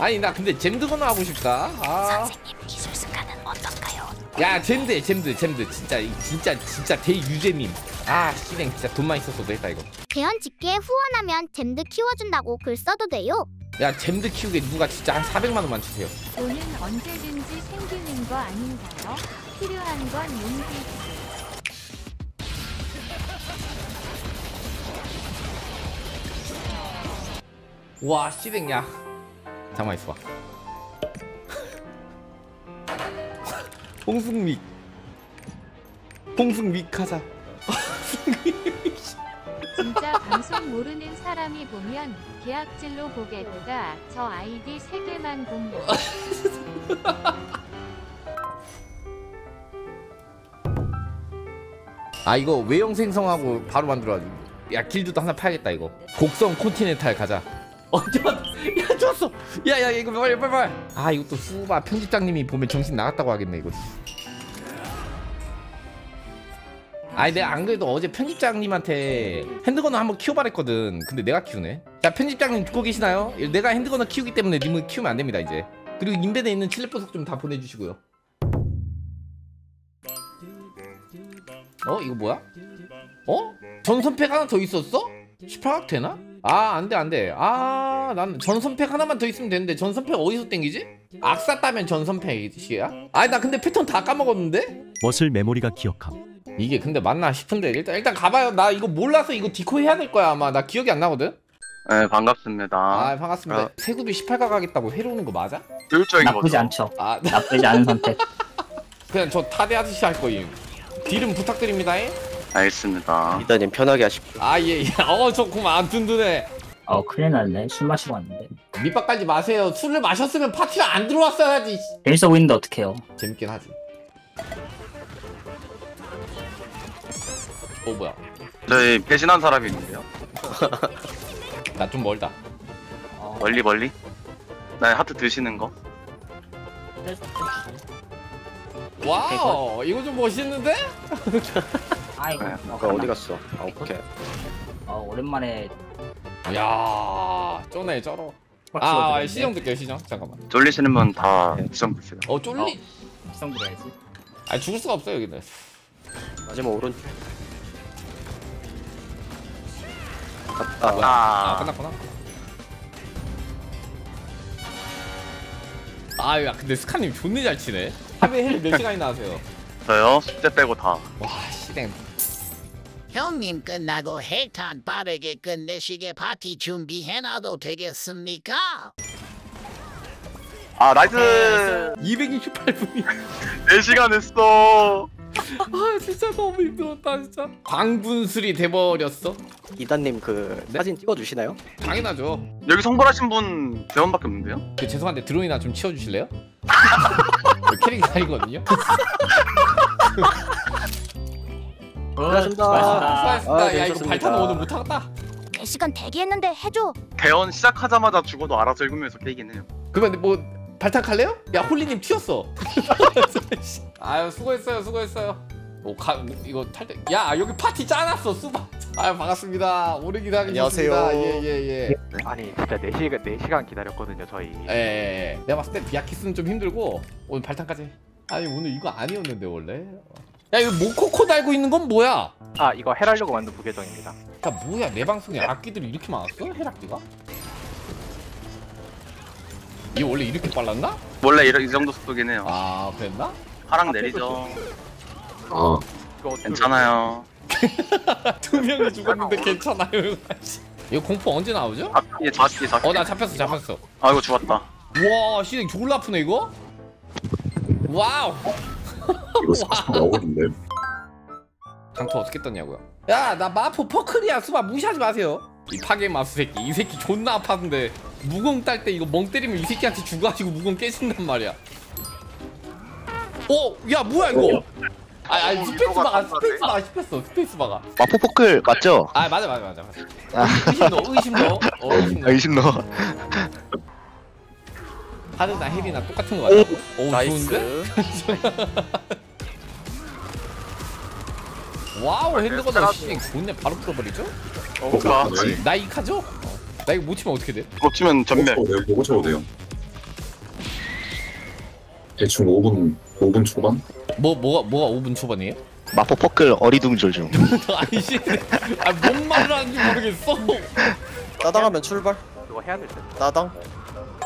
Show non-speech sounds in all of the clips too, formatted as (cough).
아니 나 근데 잼드거나 하고 싶다 아. 선생님 기술 습관은 어떤가요? 야 잼드 잼드 잼드 진짜 이- 진짜 진짜 대유재님 아 씨랭 진짜 돈만 있었어도 했다 이거 집계에 후원하면 잼드 키워준다고 글 써도 돼요. 야 잼드 키우게 누가 진짜 한 400만 원만 주세요 돈은 언제든지 생기는 거 아닌가요? 필요한 건 용기지. 와 씨랭 야 잠깐만 있어봐 홍승믹 홍승믹 하자 진짜 방송 모르는 사람이 보면 계약질로 보겠다. 저 아이디 3개만 공유. 아 이거 외형 생성하고 바로 만들어가지고. 야 길드도 하나 파야겠다 이거. 곡성 콘티넨탈 가자 어 좋았 야 좋았어 야 야 이거 빨리 빨리 빨리 아또 수바 편집장님이 보면 정신 나갔다고 하겠네 이거 아니 내가 안 그래도 어제 편집장님한테 핸드건을 한번 키워봐랬거든 근데 내가 키우네 자 편집장님 듣고 계시나요? 내가 핸드건을 키우기 때문에 님은 키우면 안 됩니다 이제 그리고 인벤에 있는 칠레 보석 좀 다 보내주시고요 어? 이거 뭐야? 어? 전선팩 하나 더 있었어? 18각 되나? 아 안돼 안돼 아 난 전선팩 하나만 더 있으면 되는데 전선팩 어디서 땡기지? 악사 따면 전선팩이야? 아니 나 근데 패턴 다 까먹었는데? 멋을 메모리가 기억함. 이게 근데 맞나 싶은데 일단 일단 가봐요 나 이거 몰라서 이거 디코 해야 될 거야 아마 나 기억이 안 나거든? 네 반갑습니다. 아 반갑습니다 아. 세굽이 18각 하겠다고 해로우는 거 맞아? 효율적인 나쁘지 거죠. 않죠. 아 나쁘지 않은 선택. (laughs) 그냥 저 타대 아저씨 할 거임 딜은 부탁드립니다 알겠습니다. 이다님 편하게 하십시오. 아 예 예 어 저 그만 든든해 어 큰일 났네. 술 마시고 왔는데. 밑밥 깔지 마세요. 술을 마셨으면 파티를 안 들어왔어야지. 재밌어 보이는데 어떡해요. 재밌긴 하지. 어 뭐야? 저희 배신한 사람이 있는데요. (laughs) 나 좀 멀다. 어, 멀리 멀리. 네 하트 드시는 거. 와우 이거 좀 멋있는데? (laughs) 아이고. 네. 어, 아까 어디 갔어? 아, 오케이. 어, 오랜만에 야 쩌네 쩔어. 아 빡치거든요. 시정 듣게요 시정. 잠깐만. 쫄리시는 분다 지정 드세요. 어 쫄리. 시성 부려야지. 아 죽을 수가 없어 여기는. 마지막 오른. 아 아, 뭐야? 아, 아. 끝났구나. 아야 근데 스카님 존나 잘 치네. 하루에 hell 몇 시간이나 하세요? 저요 숙제 빼고 다. 와 시댕. 형님 끝나고 해탄 빠르게 끝내시게 파티 준비해놔도 되겠습니까? 아 nice. 228분이. 4시간 했어. 아 진짜 너무 힘들었다 진짜 광분술이 돼버렸어 이다님 그 네? 사진 찍어주시나요? 당연하죠 여기 성불하신 분 대원밖에 없는데요? 그 죄송한데 드론이나 좀 치워주실래요? (laughs) 그 캐릭이 다니거든요 (laughs) 고맙습니다. 수고하셨습니다. 수고하셨습니다 아, 야 이거 재밌었습니다. 발탄 오늘 못하겠다 4시간 대기했는데 해줘. 대원 시작하자마자 죽어도 알아서 읽으면서 깨긴 해요. 그러면 뭐 발탄 갈래요? 야 홀리님 튀었어 (laughs) 아유 수고했어요 수고했어요 오, 가, 이거 탈때 야 여기 파티 짜놨어 수박 아유 반갑습니다 오래 기다리셨습니다 안녕하세요. 예예예 아니 진짜 4시간 4시간 기다렸거든요 저희 예, 예, 예. 내가 봤을 때 비아키스는 좀 힘들고 오늘 발탄까지 아니 오늘 이거 아니었는데 원래 야 이거 모코코 달고 있는 건 뭐야 아 이거 해라려고 만든 부계정입니다 야 뭐야 내 방송에 악기들이 이렇게 많았어? 헤락기가? 이게 원래 이렇게 빨랐나? 원래 이, 이 정도 속도긴 해요. 아 그랬나? 하락 내리죠. 이거 어떻게 괜찮아요. (laughs) 두 명이 죽었는데 괜찮아요 이거 공포 언제 나오죠? 아, 예, 자식, 예, 자식. 어나 잡혔어 잡혔어 아, 이거 죽었다. 와 시댕 졸라 아프네 이거? 와우 이거 사실 나오는데 강토 어떻게 떴냐고요? 야 나 마포 퍼클이야 수바 무시하지 마세요 이 파괴 마수 새끼 이 새끼 존나 아팠는데 무공 딸 때 이거 멍 때리면 이 새끼한테 죽어가지고 무공 깨진단 말이야 어? 야 뭐야 이거 아, 아 어, 스페이스 바가. 스페이스 바가 씹혔어 스페이스 바가 마포 퍼클 맞죠? 아 맞아 맞아 맞아 맞아 의심 넣어 의심 넣어 어 의심 넣어 의심 넣어. hard나 hell이나 똑같은 거 같다고? 오 nice. 좋은데? (laughs) wow 핸드건너 씨 좋네 바로 풀어버리죠? 어, 뭐야. 아니 나 이 카죠? 어. 나 이거 못 치면 어떻게 돼? 이거 치면 전멸. 보고 쳐도 돼요 보고 쳐도 돼요 대충 5분 5분 초반? 뭐 뭐가 뭐가 5분 초반이에요? 마포 퍼클 어리둥절 중. (laughs) 아니 씨, 아뭔 말을 하는지 모르겠어. 따당하면 출발. 그거 해야 될 텐데. 따당.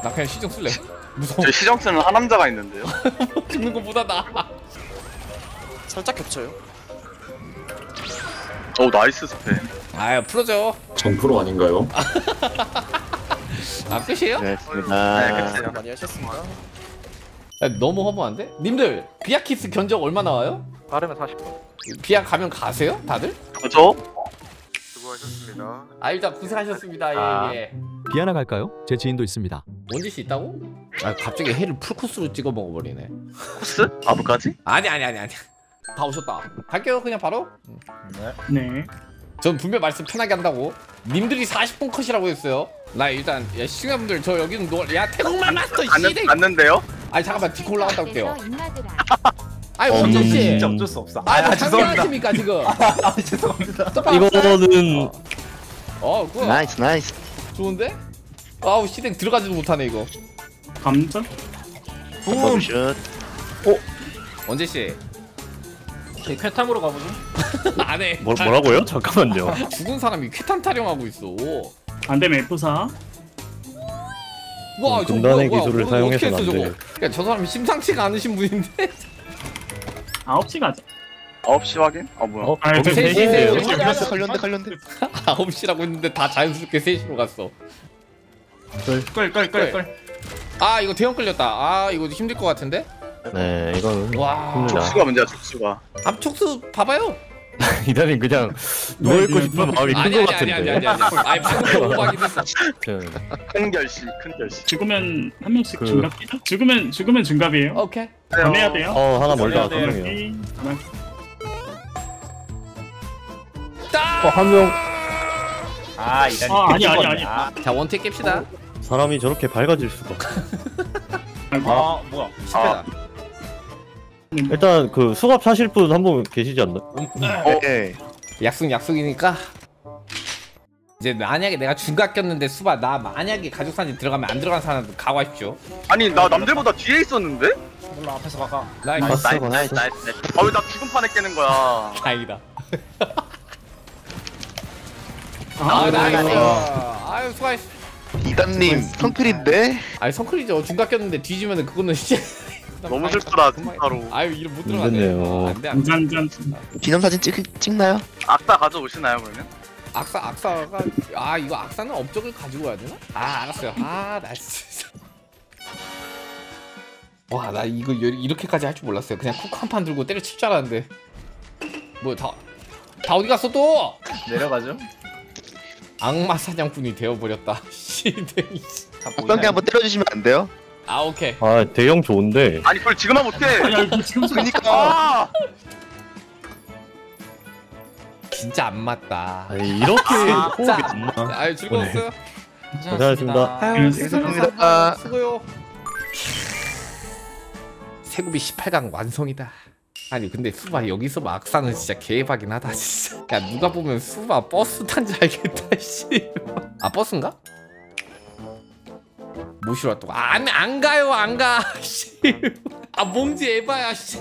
나 그냥 시정 쓸래. 무서워. 저 시정 쓰는 한 남자가 있는데요. (laughs) 죽는 것보다 나. 살짝 겹쳐요. 오 nice 스페. 아유 풀어줘. 전 프로 아닌가요? 아 끝이에요? 네, 네, 됐습니다. 그치요. 많이 하셨습니다. 야, 너무 허무한데? 님들 비아키스 견적 얼마 나와요? 빠르면 40분. 비아 가면 가세요? 다들? 그죠? 수고하셨습니다. 아 일단 고생하셨습니다. 아. 예 예. 비아나 갈까요? 제 지인도 있습니다. 원지 씨 있다고? 아 갑자기 해를 풀코스로 찍어 먹어버리네. 코스? 아부까지? 아니 아니 아니 아니. 다 오셨다. 갈게요 그냥 바로. 네. 전 분명 말씀 편하게 한다고. 님들이 40분 컷이라고 했어요. 나 일단 야 시청자분들 저 여기는 노. 야 태국말 마스터 갔는, 씨네. 갔는데요? 아니 잠깐만 디코 올라갔다 올게요. 그래서 인마들아. 아니 원지 씨. 진짜 어쩔 수 없어. 아, 뭐 장난하십니까 지금? (laughs) 아, 죄송합니다. 이거는 어, 그거 나이스 나이스. 좋은데? 아우 시댁 들어가지도 못하네 이거. 감자? 버브슛. 원재 씨. 쾌탐으로 가보죠. (laughs) 안 해. 뭐, 뭐라고요? (laughs) 잠깐만요. 죽은 사람이 쾌탄 타령하고 있어. 안 되면 F4. 와, 음, 저 금단의 뭐야, 기술을 사용해서는 어떻게 했어, 안 저거? 그러니까 저 사람이 심상치가 않으신 분인데. 9시 가자. 9시 확인? 아 뭐야? 어? 아, 거기 저 셋이세요? 셋이세요? 걸렸대 걸렸대 걸렸대. 9시라고 했는데 다 자연스럽게 3시로 갔어. 끌끌끌끌. 아, 이거 대형 끌렸다. 아, 이거 힘들 것 같은데? 네, 이거는 와. 힘들다. 촉수가 문제야 촉수가. 앞촉수 봐봐요. (laughs) 이단님 그냥 누워있고 싶은 마음이 큰 아니, 것 아니, 아니, 아니, 같은데. 아니, 아니. 아니, 방금 오버하긴 했어. 그, 큰 결시 큰 결시. 죽으면 한 명씩 그- 중갑이죠? 죽으면 죽으면 중갑이에요. 오케이. 보내야 돼요. 어, 하나 멀다. 보내야 한 돼요. 명이요. 하나. 딱! 어, 한 명. 아 이단. 아, 아니, 아니, 아니. 아, 자, 원택 깹시다. 사람이 저렇게 밝아질 수가. 아 뭐야? 실패다. 일단 그 수갑 사실 분 한 분 계시지 않나? 네. 약속 약속이니까 이제 만약에 내가 중각 꼈는데 수바 나 만약에 가족 사진 들어가면 안 들어간 사람들 각오하십시오. 아니 나 남들보다 뒤에 있었는데? 몰라 앞에서 가가. nice. nice nice nice. nice nice. 아 왜 나 죽은 판에 깨는 거야? 다행이다. 아, 아, nice. nice. 아유 수고했어. 이단님 성클인데? 아니 성클이죠. 중각 꼈는데 뒤지면 그거는 진짜 너무 슬프다 진짜로. 아유 이름 못 들어가네. 힘드네요. 안돼 안돼. 잔잔. 기념사진 찍 찍나요? 악사 가져오시나요 그러면? 악사 악사가 아 이거 악사는 업적을 가지고 와야 되나? 아 알았어요. 아 nice. 와나 이거 여- 이렇게까지 할 줄 몰랐어요. 그냥 쿡 한 판 들고 때려칠 줄 알았는데. 뭐다다 어디 갔어 또? 내려가죠. 악마 사냥꾼이 되어버렸다. (laughs) 시댕이. 박병기 한번 때려주시면 안 돼요? 아 오케이. 아, 대형 좋은데. 아니 그걸 지금 하면 어떡해? 아니, 아니, 지금 좀 그러니까 아! 진짜 안 맞다. 아니, 이렇게 아, 호흡이 자. 안 나. 아유 즐거웠어요. 고생하셨습니다. 아유 수고하셨습니다. 수고요. 세굽이 18강 완성이다. 아니 근데 수바 여기서 막사는 진짜 개박이긴 하다 진짜. 야 누가 보면 수바 버스 탄 줄 알겠다 씨. 아 버스인가? 모시러 왔다고. 안 안 가요 안 가. (laughs) 씨. 아 뭔지 에바야 씨.